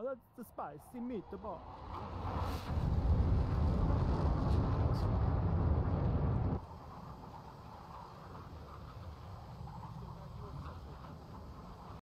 Oh, that's the spicy meatball.